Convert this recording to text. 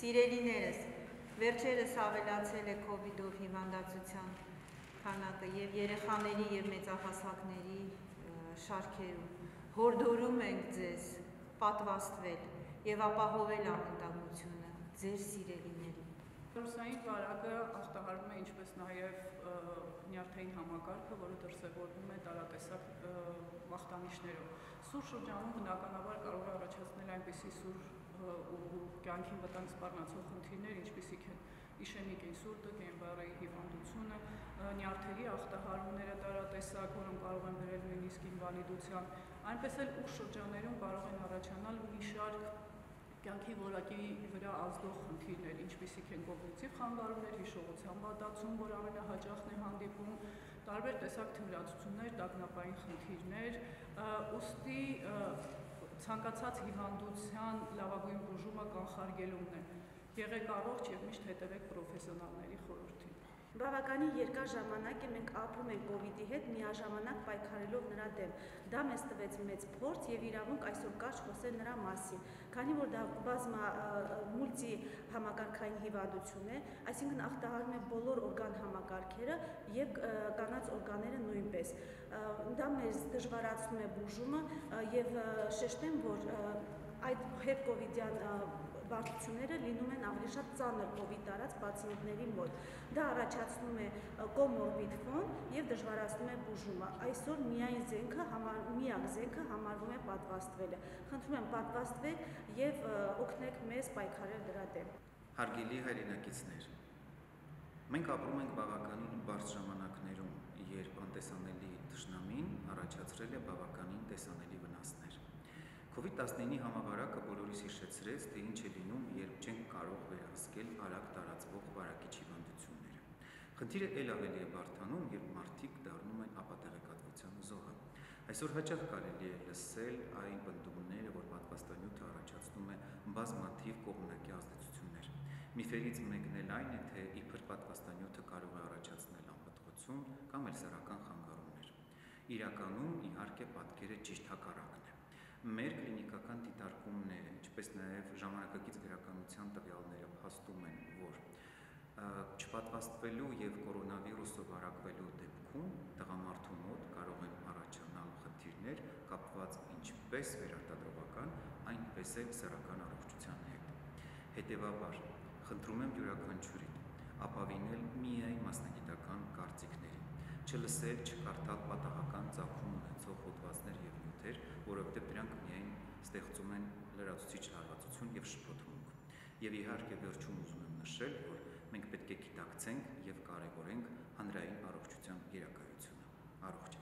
Սիրելիներս, վերջերս ավելացել է COVID-ով հիվանդացության քանակը եւ երեխաների եւ մեծահասակների շարքերում։ Հորդորում ենք ձեզ պատվաստվել եւ ապահովել անվտանգությունը ձեր սիրելիների։ Վիրուսային վարակը ախտահարում է ինչպես նաև նյարդային համակարգը, որը դրսևորվում է տարատեսակ մախտանիշներով։ Սուր շրջանում բնականաբար կարող է առաջացնել այնպիսի սուր ու կյանքին վտանգ սպառնացող խնդիրներ, ինչպիսիք են իշեմիկ ինսուլտը, կենբարայի հիվանդությունը, նյարդերի ախտահարումները տարատեսակ, որոնք կարող են բերել նույնիսկ ինվալիդության, այնպես էլ ուշ շրջաններում կարող են առաջանալ մի շարք կյանքի որակի վրա ազդող խնդիրներ, ինչպիսիք են կոգնիտիվ խանգարումներ, հիշողության վատացում, որ ամենահաճախն է հանդիպում, տարբեր տեսակ թմրացություններ, տագնապային խնդիրներ, ուստի ցանկացած հիվանդության լավագույն բուժումը կանխարգելումն է։ Եղեք առողջ եւ միշտ հետևեք պրոֆեսիոնալների խորհրդին։ Բավականին երկար ժամանակ է մենք ապրում ենք իդի հետ միաժամանակ պայքարելով նրա դեմ։ Դա մեզ տվեց մեծ փորձ եւ իրավունք այսօր կարճ խոսել նրա մասին, քանի որ դա բազմա մուլտի համակարգային հիվանդություն է, այսինքն ախտահարում է բոլոր օրգան համակարգերը եւ կանաց օրգանները նույնպես։ Դա մեզ դժվարացնում է բուժումը եւ շեշտեմ, որ այդ հետ կովիդյան բարդությունները լինում են ավելի շատ ծանր կովիդ տարած պացիենտների մոտ։ Դա առաջացնում է կոմորբիդ ֆոն եւ դժվարացնում է բուժումը։ Այսօր միայն զենքը համար միակ զենքը համարվում է պատվաստվելը։ Խնդրում եմ պատվաստվեք եւ օգնեք մեզ պայքարել դրա դեմ։ Հարգելի հայրենակիցներ, մենք ապրում ենք բավականին բարձ ժամանակներում, երբ անտեսանելի թշնամին առաջացրել է բավականին տեսանելի COVID-19-ի համավարակը բոլորիս հիշեցրեց, թե ինչ է լինում, երբ չենք կարող վերահսկել արագ տարածվող վարակիչ հիվանդությունները։ Խնդիրը ել ավելի է բարթանում, երբ մարդիկ դառնում են ապատեղեկատվության զոհը։ Այսօր հաճախ կարելի է լսել այն բնդումները, որ պատվաստանյութը առաջացնում է բազմաթիվ կողմնակի ազդեցություններ։ Միֆերից մեկն էլ այն է, թե իբր պատվաստանյութը կարող է առաջացնել անպտղություն կամ էլ սեռական խանգարումներ։ Իրականում, իհարկե, պատկերը ճիշտ հակառակն է մեր կլինիկական դիտարկումները, ինչպես նաև ժամանակակից գրականության տվյալները փաստում են, որ չպատվաստվելու եւ կորոնավիրուսը վարակվելու դեպքում տղամարդու մոտ կարող են առաջանալ խնդիրներ կապված ինչպես վերարտադրողական, այնպես էլ սեռական առողջության հետ։ Հետևաբար, խնդրում եմ յուրաքանչյուրին ապավինել միայն մասնագիտական կարծիքներին չլսել, չկարդալ պատահական ցակում ունեցող հոդվածներ եւ նյութեր, որովհետև դրանք միայն ստեղծում են լրացուցիչ հարվածություն եւ շփոթմունք։ Եվ իհարկե վերջում ուզում եմ նշել, որ մենք պետք է գիտակցենք եւ կարեւորենք հանրային առողջության իրականությունը։ Առողջ